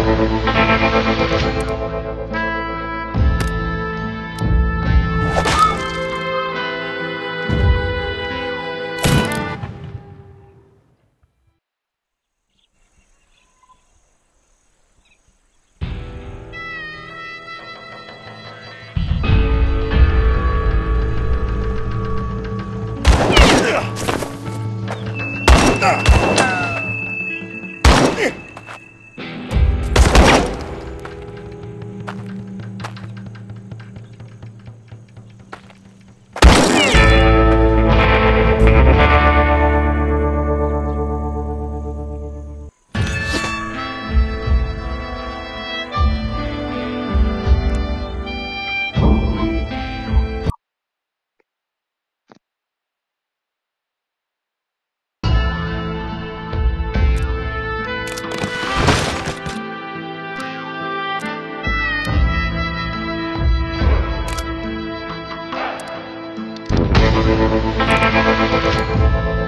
Thank you. ¡Gracias!